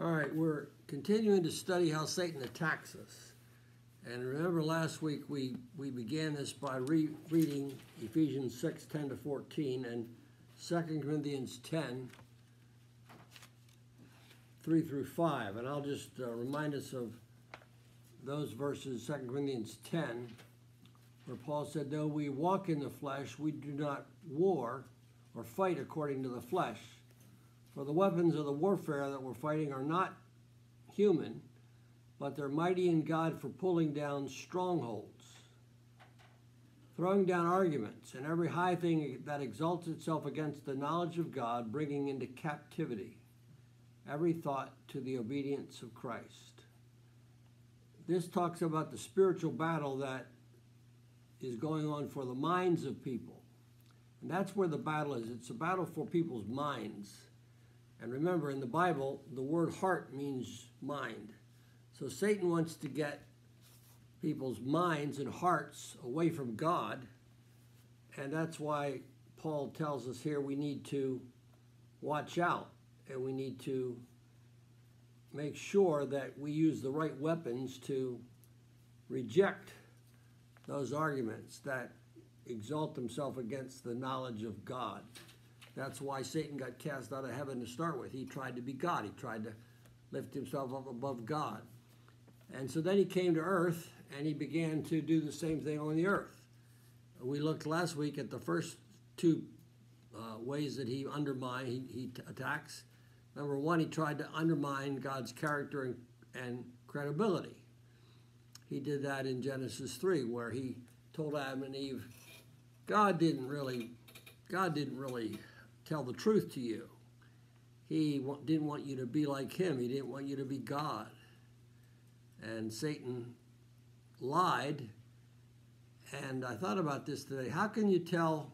All right, we're continuing to study how Satan attacks us. And remember last week we, we began this by re- reading Ephesians 6 10 to 14 and 2 Corinthians 10 3 through 5. And I'll just uh, remind us of those verses, 2 Corinthians 10, where Paul said, Though we walk in the flesh, we do not war or fight according to the flesh. For the weapons of the warfare that we're fighting are not human, but they're mighty in God for pulling down strongholds, throwing down arguments, and every high thing that exalts itself against the knowledge of God, bringing into captivity every thought to the obedience of Christ. This talks about the spiritual battle that is going on for the minds of people. And that's where the battle is. It's a battle for people's minds. And remember, in the Bible, the word heart means mind. So Satan wants to get people's minds and hearts away from God. And that's why Paul tells us here we need to watch out and we need to make sure that we use the right weapons to reject those arguments that exalt themselves against the knowledge of God. That's why Satan got cast out of heaven to start with. He tried to be God, he tried to lift himself up above God. And so then he came to earth and he began to do the same thing on the earth. We looked last week at the first two uh, ways that he undermined, he, he attacks. Number one, he tried to undermine God's character and, and credibility. He did that in Genesis 3, where he told Adam and Eve, God didn't really, God didn't really tell the truth to you. He didn't want you to be like him. He didn't want you to be God. And Satan lied. And I thought about this today. How can you tell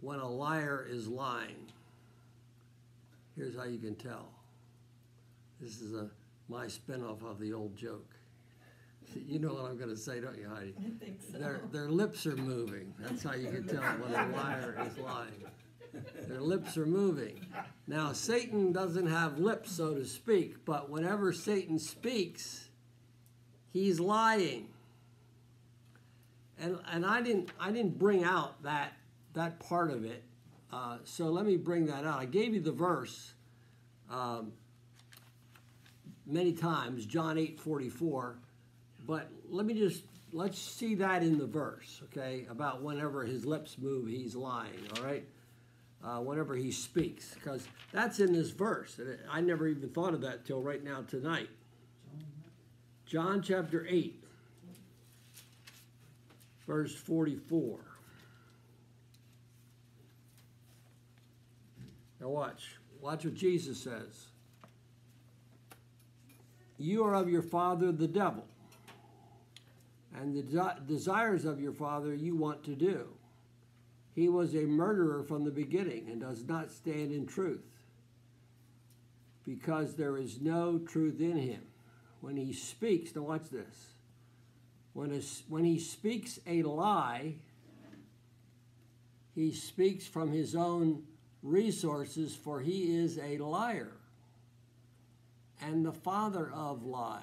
when a liar is lying? Here's how you can tell. This is a my spinoff of the old joke. You know what I'm going to say, don't you, Heidi? I think so. Their, their lips are moving. That's how you can tell when a liar is lying. Their lips are moving. Now, Satan doesn't have lips, so to speak, but whenever Satan speaks, he's lying. And, and I didn't I didn't bring out that that part of it. Uh, so let me bring that out. I gave you the verse um, many times, John 8 44 but let me just let's see that in the verse, okay? About whenever his lips move, he's lying. All right, uh, whenever he speaks, because that's in this verse. And I never even thought of that till right now tonight. John chapter eight, verse forty-four. Now watch. Watch what Jesus says. You are of your father the devil and the de- desires of your father you want to do. He was a murderer from the beginning and does not stand in truth, because there is no truth in him. When he speaks, now watch this. When, a, when he speaks a lie, he speaks from his own resources, for he is a liar and the father of lies.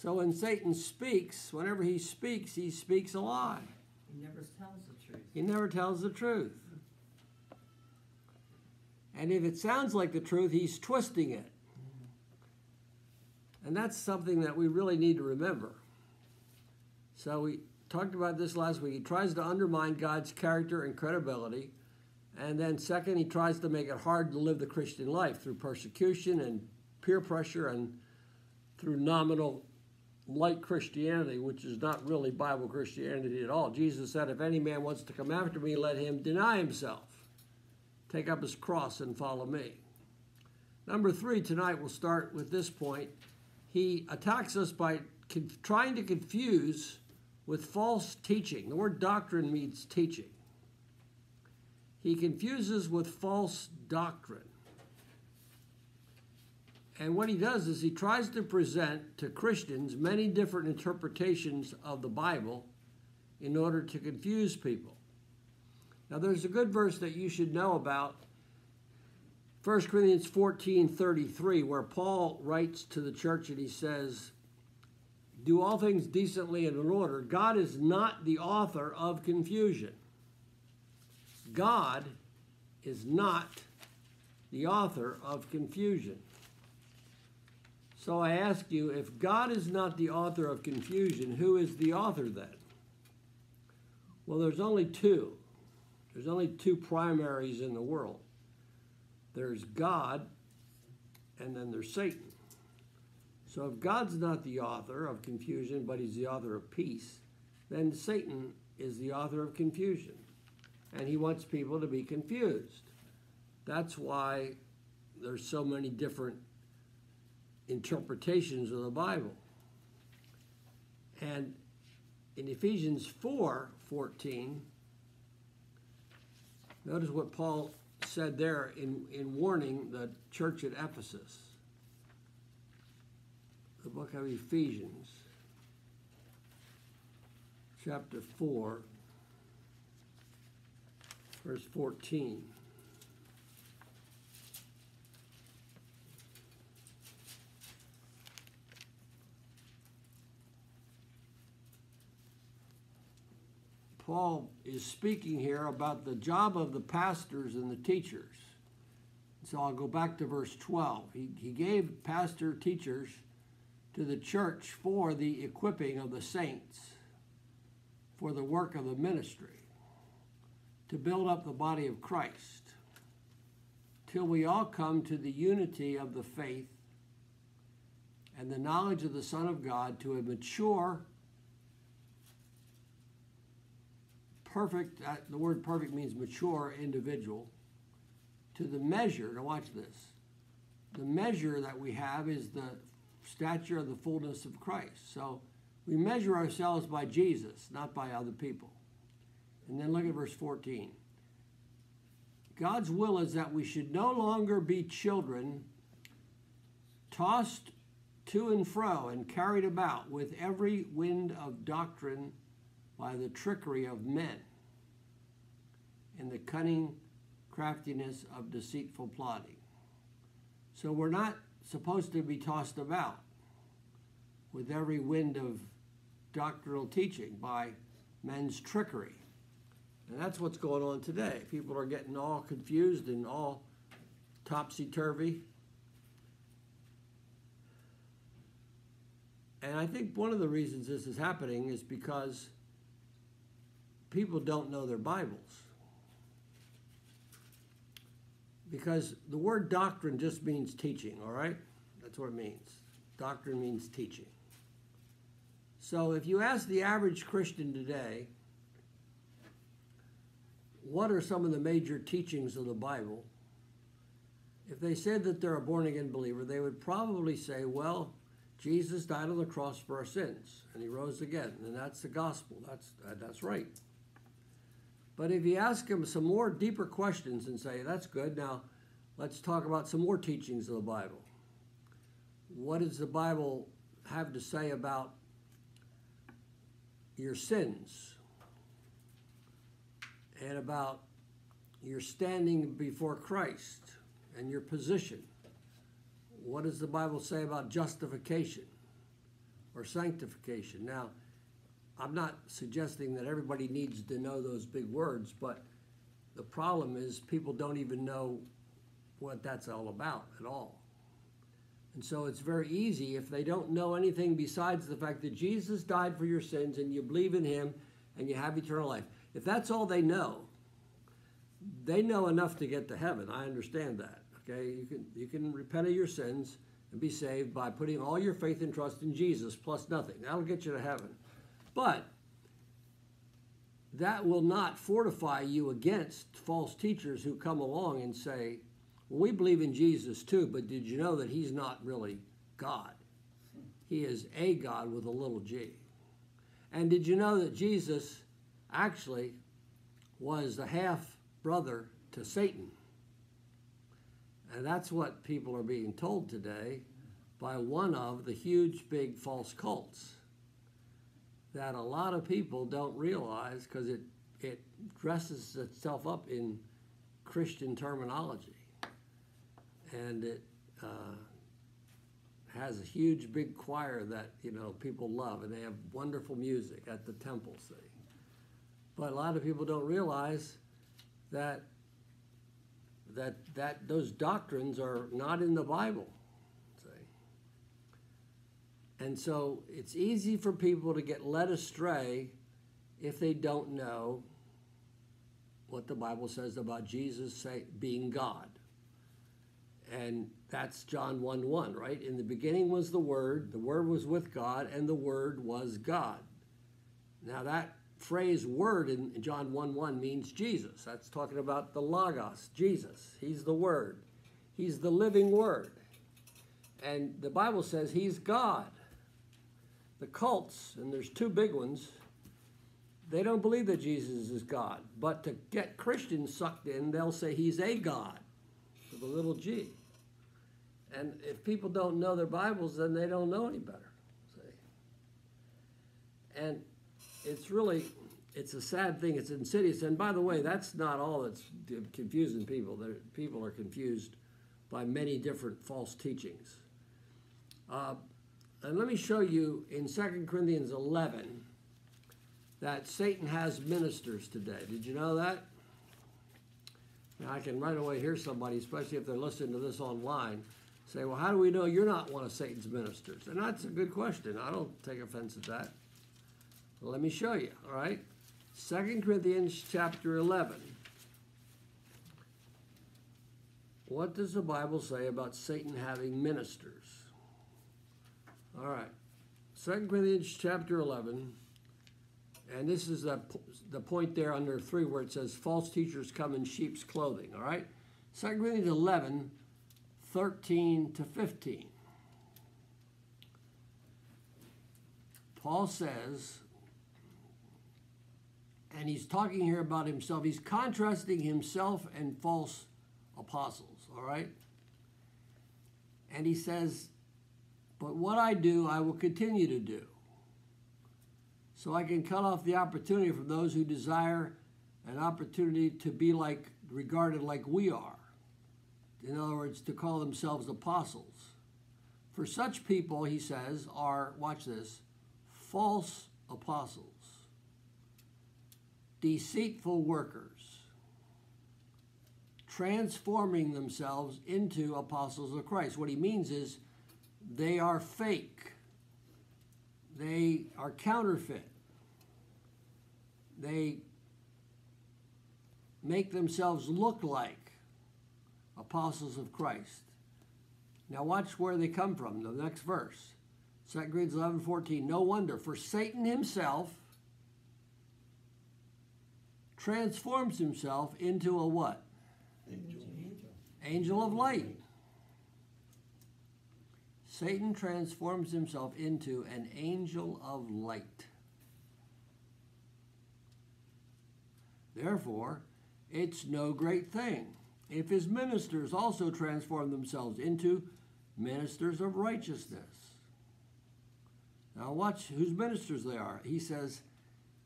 So when Satan speaks, whenever he speaks, he speaks a lie. He never tells the truth. He never tells the truth. And if it sounds like the truth, he's twisting it. And that's something that we really need to remember. So we talked about this last week. He tries to undermine God's character and credibility. And then, second, he tries to make it hard to live the Christian life through persecution and peer pressure and through nominal light Christianity, which is not really Bible Christianity at all. Jesus said, If any man wants to come after me, let him deny himself, take up his cross, and follow me. Number three, tonight we'll start with this point. He attacks us by trying to confuse with false teaching. The word doctrine means teaching. He confuses with false doctrine. And what he does is he tries to present to Christians many different interpretations of the Bible in order to confuse people. Now, there's a good verse that you should know about 1 Corinthians 14 33, where Paul writes to the church and he says, Do all things decently and in order. God is not the author of confusion. God is not the author of confusion. So I ask you, if God is not the author of confusion, who is the author then? Well, there's only two. There's only two primaries in the world there's God, and then there's Satan. So if God's not the author of confusion, but he's the author of peace, then Satan is the author of confusion. And he wants people to be confused. That's why there's so many different interpretations of the Bible. And in Ephesians 4 14, notice what Paul said there in, in warning the church at Ephesus. The book of Ephesians, chapter 4, verse 14. Paul is speaking here about the job of the pastors and the teachers. So I'll go back to verse 12. He, he gave pastor teachers to the church for the equipping of the saints, for the work of the ministry, to build up the body of Christ, till we all come to the unity of the faith and the knowledge of the Son of God to a mature perfect, uh, the word perfect means mature individual, to the measure, now watch this, the measure that we have is the stature of the fullness of Christ. So we measure ourselves by Jesus, not by other people. And then look at verse 14. God's will is that we should no longer be children tossed to and fro and carried about with every wind of doctrine by the trickery of men and the cunning craftiness of deceitful plotting. So we're not supposed to be tossed about with every wind of doctrinal teaching by men's trickery. And that's what's going on today. People are getting all confused and all topsy turvy. And I think one of the reasons this is happening is because people don't know their Bibles. Because the word doctrine just means teaching, all right? That's what it means. Doctrine means teaching. So if you ask the average Christian today, what are some of the major teachings of the Bible? If they said that they're a born again believer, they would probably say, well, Jesus died on the cross for our sins and he rose again. And that's the gospel. That's, uh, that's right. But if you ask them some more deeper questions and say, that's good, now let's talk about some more teachings of the Bible. What does the Bible have to say about your sins and about your standing before Christ and your position? What does the Bible say about justification or sanctification? Now, I'm not suggesting that everybody needs to know those big words, but the problem is people don't even know what that's all about at all. And so it's very easy if they don't know anything besides the fact that Jesus died for your sins and you believe in him and you have eternal life. If that's all they know, they know enough to get to heaven. I understand that. Okay? You can you can repent of your sins and be saved by putting all your faith and trust in Jesus plus nothing. That'll get you to heaven. But that will not fortify you against false teachers who come along and say, well, we believe in Jesus too, but did you know that he's not really God? He is a God with a little g. And did you know that Jesus actually was the half brother to Satan? And that's what people are being told today by one of the huge, big false cults that a lot of people don't realize because it, it dresses itself up in Christian terminology. and it uh, has a huge big choir that you know people love, and they have wonderful music at the temple. See, but a lot of people don't realize that that that those doctrines are not in the Bible. And so it's easy for people to get led astray if they don't know what the Bible says about Jesus say, being God. And that's John 1 1, right? In the beginning was the Word, the Word was with God, and the Word was God. Now, that phrase word in John 1 1 means Jesus. That's talking about the Logos, Jesus. He's the Word, He's the living Word. And the Bible says He's God. The cults, and there's two big ones, they don't believe that Jesus is God. But to get Christians sucked in, they'll say He's a God with a little g. And if people don't know their Bibles, then they don't know any better. See? And it's really, it's a sad thing. It's insidious. And by the way, that's not all that's confusing people. They're, people are confused by many different false teachings. Uh, and let me show you in 2 Corinthians 11 that Satan has ministers today. Did you know that? Now, I can right away hear somebody, especially if they're listening to this online, say, Well, how do we know you're not one of Satan's ministers? And that's a good question. I don't take offense at that. Well, let me show you, all right? 2 Corinthians chapter 11. What does the Bible say about Satan having ministers? All right. 2 Corinthians chapter 11. And this is the, the point there under 3 where it says, false teachers come in sheep's clothing, all right? 2 Corinthians 11, 13 to 15. Paul says, and he's talking here about himself, he's contrasting himself and false apostles, all right? And he says, But what I do, I will continue to do. So I can cut off the opportunity from those who desire an opportunity to be like regarded like we are. In other words, to call themselves apostles. For such people, he says, are, watch this, false apostles, deceitful workers, transforming themselves into apostles of Christ. What he means is they are fake, they are counterfeit, they make themselves look like apostles of Christ. Now watch where they come from, the next verse. 2 Corinthians 11, 14. No wonder, for Satan himself transforms himself into a what? Angel. Angel of light. Satan transforms himself into an angel of light. Therefore, it's no great thing if his ministers also transform themselves into ministers of righteousness. Now, watch whose ministers they are. He says,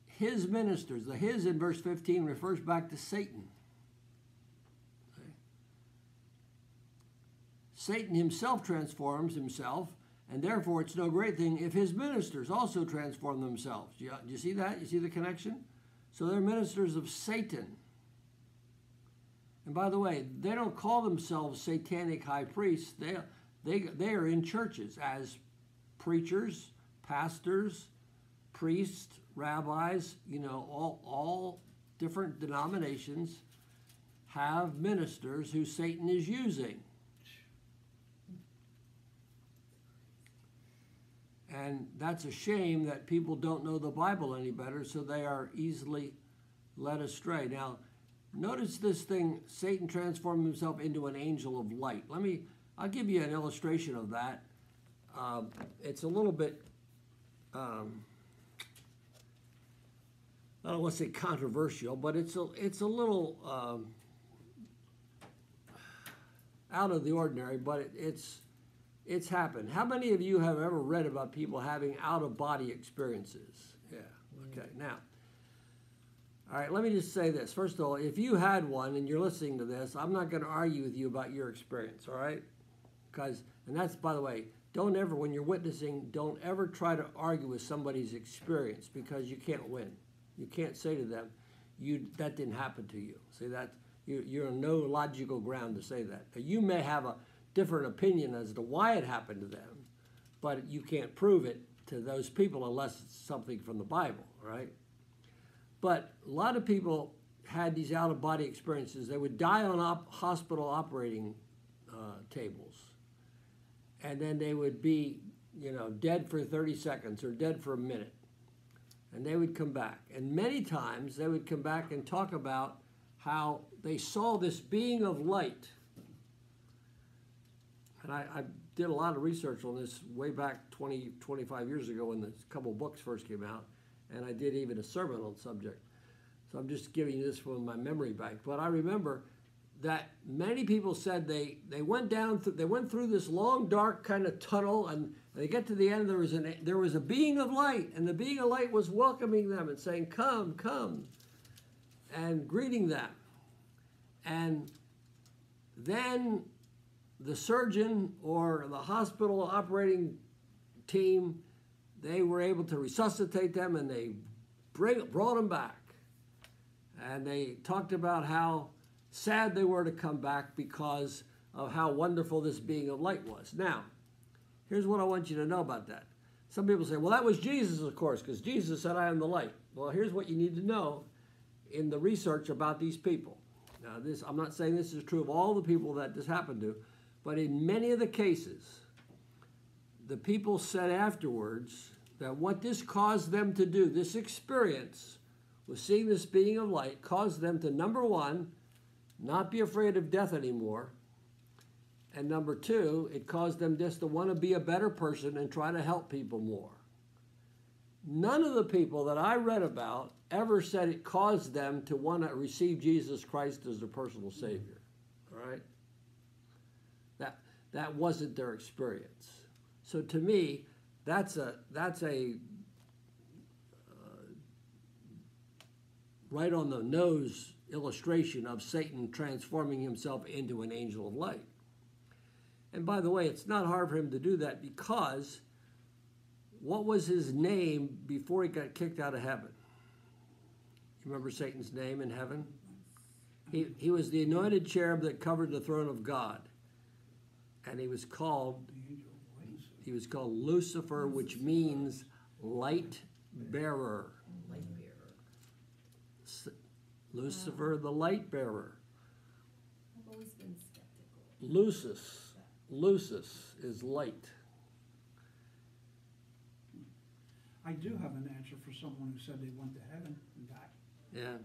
his ministers. The his in verse 15 refers back to Satan. Satan himself transforms himself, and therefore it's no great thing if his ministers also transform themselves. Do you, do you see that? You see the connection? So they're ministers of Satan. And by the way, they don't call themselves satanic high priests. They, they, they are in churches as preachers, pastors, priests, rabbis, you know, all, all different denominations have ministers who Satan is using. And that's a shame that people don't know the Bible any better, so they are easily led astray. Now, notice this thing Satan transformed himself into an angel of light. Let me, I'll give you an illustration of that. Um, it's a little bit, um, I don't want to say controversial, but it's a, it's a little um, out of the ordinary, but it, it's, it's happened. How many of you have ever read about people having out of body experiences? Yeah. Mm-hmm. Okay. Now, All right, let me just say this. First of all, if you had one and you're listening to this, I'm not going to argue with you about your experience, all right? Because, and that's, by the way, don't ever, when you're witnessing, don't ever try to argue with somebody's experience because you can't win. You can't say to them, you, that didn't happen to you. See, that, you, you're on no logical ground to say that. You may have a different opinion as to why it happened to them, but you can't prove it to those people unless it's something from the Bible, right? But a lot of people had these out of body experiences. They would die on op- hospital operating uh, tables, and then they would be, you know, dead for 30 seconds or dead for a minute, and they would come back. And many times they would come back and talk about how they saw this being of light. And I, I did a lot of research on this way back 20, 25 years ago when this couple books first came out, and I did even a sermon on the subject. So I'm just giving you this from my memory bank. But I remember that many people said they, they went down, th- they went through this long, dark kind of tunnel, and they get to the end. There was an there was a being of light, and the being of light was welcoming them and saying, "Come, come," and greeting them. And then the surgeon or the hospital operating team, they were able to resuscitate them and they bring, brought them back. And they talked about how sad they were to come back because of how wonderful this being of light was. Now, here's what I want you to know about that. Some people say, well, that was Jesus, of course, because Jesus said, I am the light. Well, here's what you need to know in the research about these people. Now, this I'm not saying this is true of all the people that this happened to, but in many of the cases, the people said afterwards that what this caused them to do, this experience with seeing this being of light, caused them to number one, not be afraid of death anymore. And number two, it caused them just to want to be a better person and try to help people more. None of the people that I read about ever said it caused them to want to receive Jesus Christ as their personal Savior. All right? That, wasn't their experience. So to me, that's a, that's a uh, right on the nose illustration of Satan transforming himself into an angel of light. And by the way, it's not hard for him to do that because what was his name before he got kicked out of heaven? You remember Satan's name in heaven? He, he was the anointed cherub that covered the throne of God. And he was called he was called Lucifer, which means light bearer. Light bearer. Lucifer, the light bearer. I've always been skeptical. Lucis, Lucis is light. I do have an answer for someone who said they went to heaven and died. Yeah.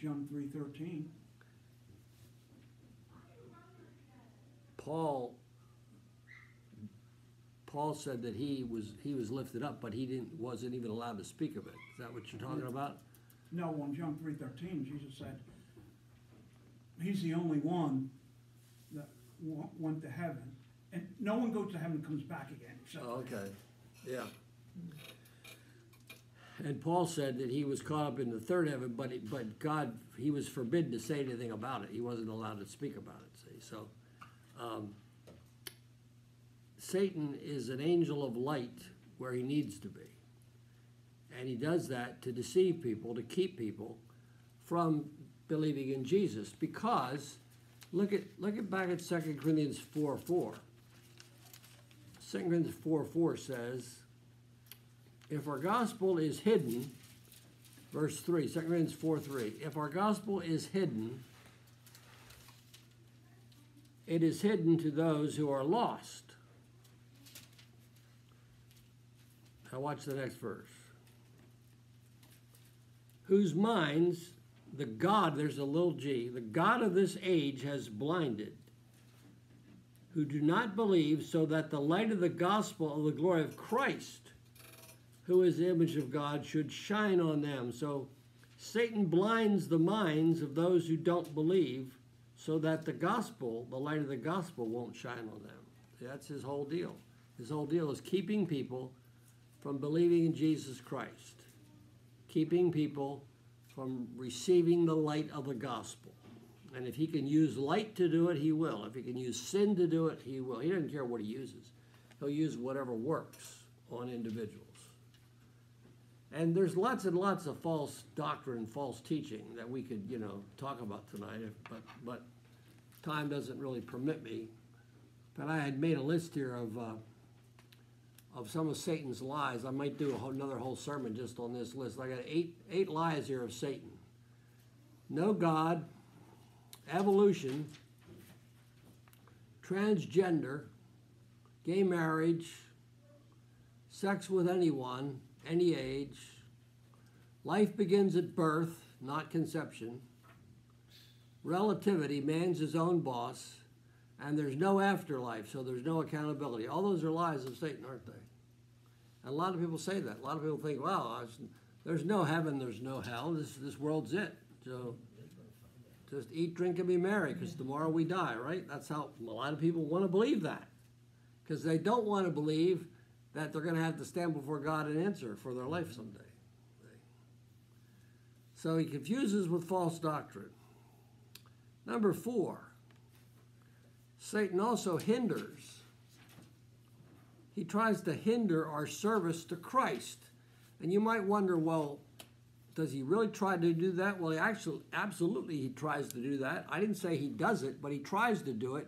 John three thirteen. Paul Paul said that he was he was lifted up, but he didn't wasn't even allowed to speak of it. Is that what you're talking about? No, on John three thirteen, Jesus said, He's the only one that went to heaven, and no one goes to heaven and comes back again. Oh, okay. Yeah. And Paul said that he was caught up in the third heaven, but it, but God he was forbidden to say anything about it. He wasn't allowed to speak about it. See, so um, Satan is an angel of light where he needs to be, and he does that to deceive people, to keep people from believing in Jesus. Because look at look at back at 2 Corinthians four four. 2 Corinthians 4 4 says, If our gospel is hidden, verse 3, 2 Corinthians 4 3, if our gospel is hidden, it is hidden to those who are lost. Now, watch the next verse. Whose minds the God, there's a little g, the God of this age has blinded who do not believe, so that the light of the gospel of the glory of Christ, who is the image of God, should shine on them. So Satan blinds the minds of those who don't believe, so that the gospel, the light of the gospel, won't shine on them. That's his whole deal. His whole deal is keeping people from believing in Jesus Christ, keeping people from receiving the light of the gospel. And if he can use light to do it, he will. If he can use sin to do it, he will. He doesn't care what he uses. He'll use whatever works on individuals. And there's lots and lots of false doctrine, false teaching that we could, you know, talk about tonight, but, but time doesn't really permit me. But I had made a list here of, uh, of some of Satan's lies. I might do whole, another whole sermon just on this list. I got eight, eight lies here of Satan. No God, evolution, transgender, gay marriage, sex with anyone, any age, life begins at birth, not conception, relativity, man's his own boss, and there's no afterlife, so there's no accountability. All those are lies of Satan, aren't they? And a lot of people say that. A lot of people think, well, I was- there's no heaven, there's no hell. This this world's it. So just eat, drink, and be merry, because tomorrow we die, right? That's how a lot of people want to believe that, because they don't want to believe that they're going to have to stand before God and answer for their life someday. So he confuses with false doctrine. Number four, Satan also hinders. He tries to hinder our service to Christ. And you might wonder, well, does he really try to do that? Well, he actually, absolutely, he tries to do that. I didn't say he does it, but he tries to do it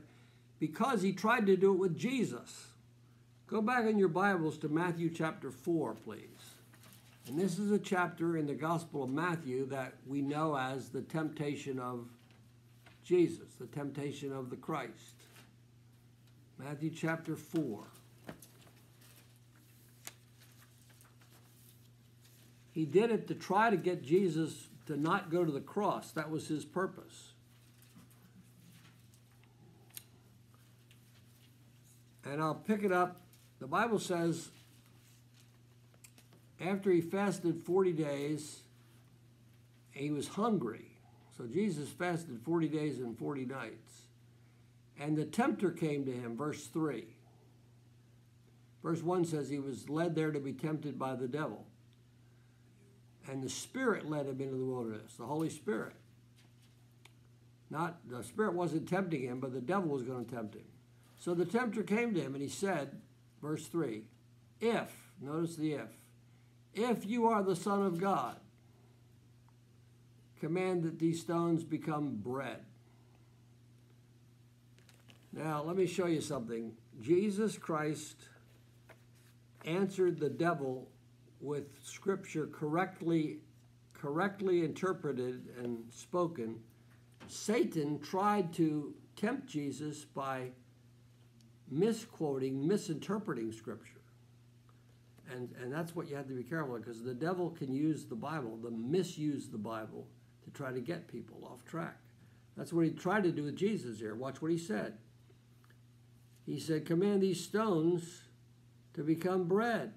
because he tried to do it with Jesus. Go back in your Bibles to Matthew chapter 4, please. And this is a chapter in the Gospel of Matthew that we know as the temptation of Jesus, the temptation of the Christ. Matthew chapter 4. He did it to try to get Jesus to not go to the cross. That was his purpose. And I'll pick it up. The Bible says after he fasted 40 days, he was hungry. So Jesus fasted 40 days and 40 nights. And the tempter came to him, verse 3. Verse 1 says he was led there to be tempted by the devil. And the Spirit led him into the wilderness, the Holy Spirit. Not the Spirit wasn't tempting him, but the devil was going to tempt him. So the tempter came to him and he said, verse 3, if, notice the if, if you are the Son of God, command that these stones become bread. Now, let me show you something. Jesus Christ answered the devil with scripture correctly correctly interpreted and spoken. Satan tried to tempt Jesus by misquoting, misinterpreting scripture. And, and that's what you have to be careful of because the devil can use the Bible, the misuse the Bible to try to get people off track. That's what he tried to do with Jesus here. Watch what he said. He said, Command these stones to become bread.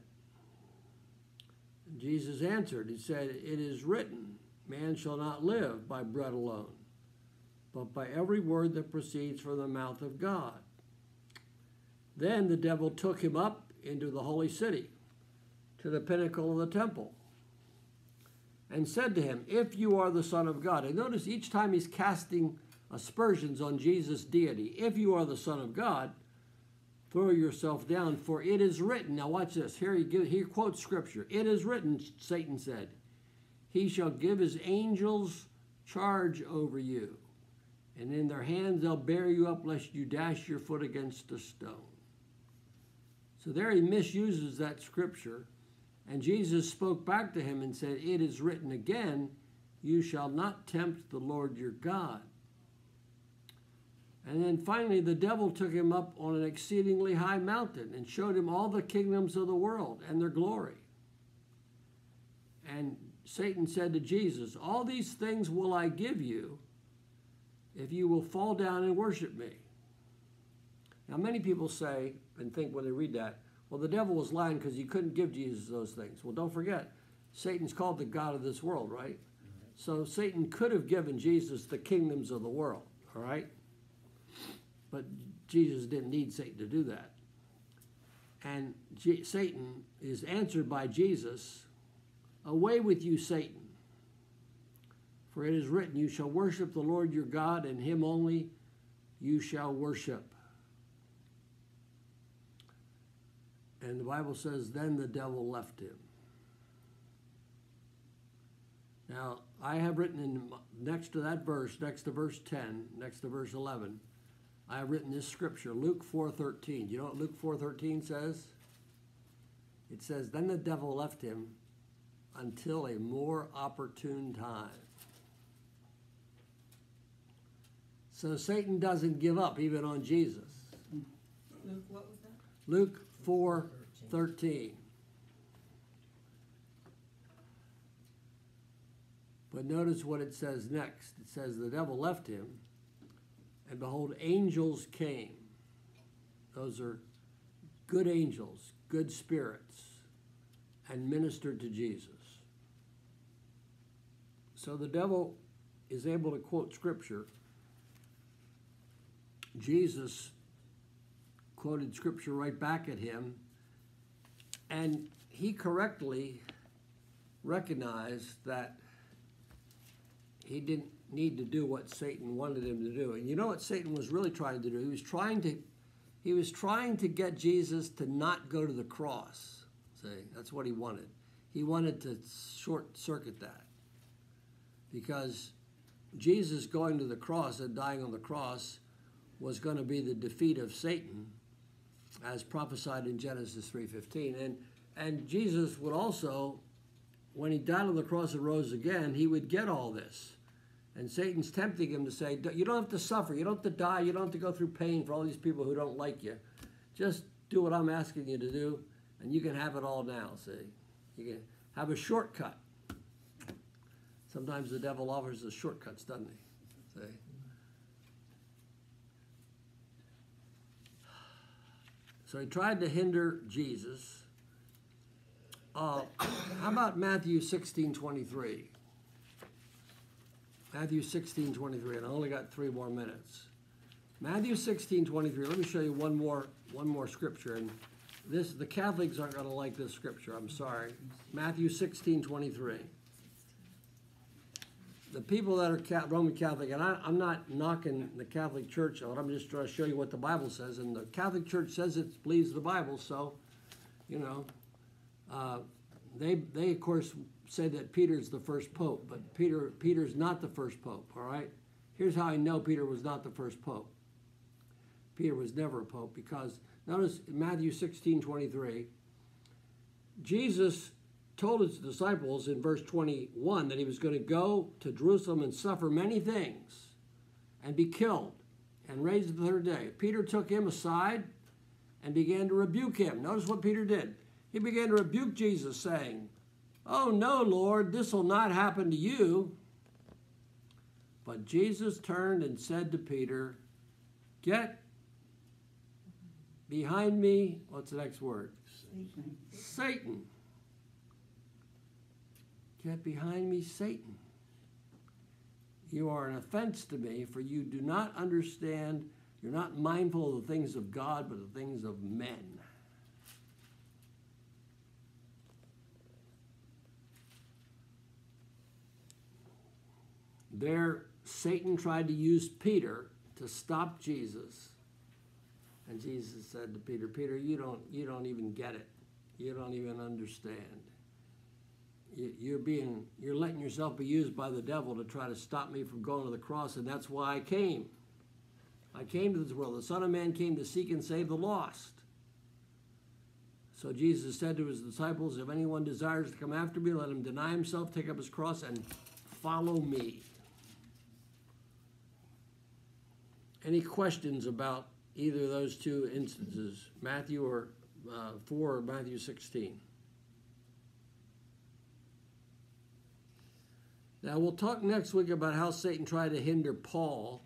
Jesus answered, He said, It is written, Man shall not live by bread alone, but by every word that proceeds from the mouth of God. Then the devil took him up into the holy city, to the pinnacle of the temple, and said to him, If you are the Son of God. And notice each time he's casting aspersions on Jesus' deity. If you are the Son of God, throw yourself down, for it is written. Now watch this. Here he, gives, he quotes scripture. It is written, Satan said, He shall give his angels charge over you, and in their hands they'll bear you up lest you dash your foot against a stone. So there he misuses that scripture, and Jesus spoke back to him and said, It is written again, You shall not tempt the Lord your God. And then finally, the devil took him up on an exceedingly high mountain and showed him all the kingdoms of the world and their glory. And Satan said to Jesus, All these things will I give you if you will fall down and worship me. Now, many people say and think when they read that, well, the devil was lying because he couldn't give Jesus those things. Well, don't forget, Satan's called the God of this world, right? So Satan could have given Jesus the kingdoms of the world, all right? But Jesus didn't need Satan to do that. And J- Satan is answered by Jesus Away with you, Satan. For it is written, You shall worship the Lord your God, and him only you shall worship. And the Bible says, Then the devil left him. Now, I have written in next to that verse, next to verse 10, next to verse 11, I have written this scripture, Luke 4:13. You know what Luke 4:13 says? It says, "Then the devil left him until a more opportune time." So Satan doesn't give up even on Jesus. Luke, what was that? Luke 4:13. But notice what it says next. It says, The devil left him, and behold, angels came. Those are good angels, good spirits, and ministered to Jesus. So the devil is able to quote scripture. Jesus quoted scripture right back at him, and he correctly recognized that he didn't need to do what Satan wanted him to do. And you know what Satan was really trying to do? He was trying to he was trying to get Jesus to not go to the cross. See, that's what he wanted. He wanted to short circuit that. Because Jesus going to the cross and dying on the cross was going to be the defeat of Satan as prophesied in Genesis 3:15 and and Jesus would also when he died on the cross and rose again he would get all this and Satan's tempting him to say you don't have to suffer you don't have to die you don't have to go through pain for all these people who don't like you. Just do what I'm asking you to do and you can have it all now see? You can have a shortcut. Sometimes the devil offers us shortcuts doesn't he? See? So he tried to hinder Jesus. Uh, how about Matthew 16 23? Matthew 16 23, and I only got three more minutes. Matthew 16 23, let me show you one more, one more scripture. And this, the Catholics aren't going to like this scripture, I'm sorry. Matthew 16 23 the people that are Roman Catholic, and I, I'm not knocking the Catholic Church out, I'm just trying to show you what the Bible says. And the Catholic Church says it believes the Bible, so, you know, uh, they, they of course say that Peter's the first pope, but Peter, Peter's not the first pope, all right? Here's how I know Peter was not the first pope. Peter was never a pope because notice in Matthew 16 23, Jesus told his disciples in verse 21 that he was going to go to Jerusalem and suffer many things and be killed and raised the third day. Peter took him aside and began to rebuke him. Notice what Peter did. He began to rebuke Jesus, saying, Oh, no, Lord, this will not happen to you. But Jesus turned and said to Peter, Get behind me. What's the next word? Satan. Get behind me, Satan. You are an offense to me, for you do not understand, you're not mindful of the things of God, but the things of men. There, Satan tried to use Peter to stop Jesus. And Jesus said to Peter, Peter, you don't, you don't even get it. You don't even understand. You're being you're letting yourself be used by the devil to try to stop me from going to the cross and that's why i came. I came to this world. The son of man came to seek and save the lost. So jesus said to his disciples if anyone desires to come after me let him deny himself take up his cross and follow me any questions about either of those two instances matthew or uh, 4 or matthew 16 Now, we'll talk next week about how Satan tried to hinder Paul.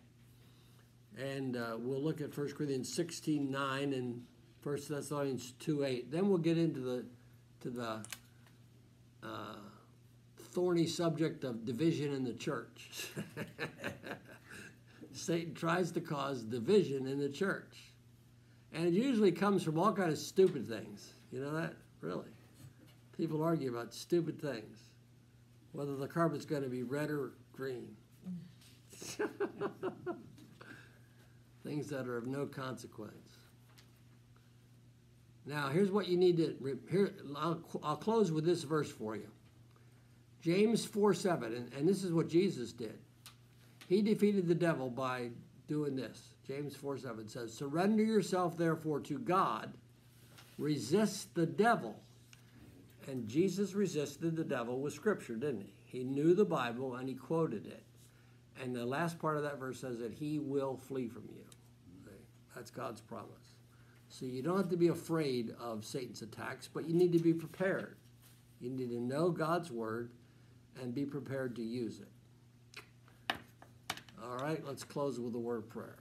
And uh, we'll look at 1 Corinthians 16 9 and 1 Thessalonians 2 8. Then we'll get into the, to the uh, thorny subject of division in the church. Satan tries to cause division in the church. And it usually comes from all kinds of stupid things. You know that? Really. People argue about stupid things whether the carpet's going to be red or green. Things that are of no consequence. Now, here's what you need to, here, I'll, I'll close with this verse for you. James 4 7, and, and this is what Jesus did. He defeated the devil by doing this. James 4 7 says, Surrender yourself therefore to God, resist the devil. And Jesus resisted the devil with scripture, didn't he? He knew the Bible and he quoted it. And the last part of that verse says that he will flee from you. That's God's promise. So you don't have to be afraid of Satan's attacks, but you need to be prepared. You need to know God's word and be prepared to use it. All right, let's close with a word of prayer.